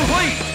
complete!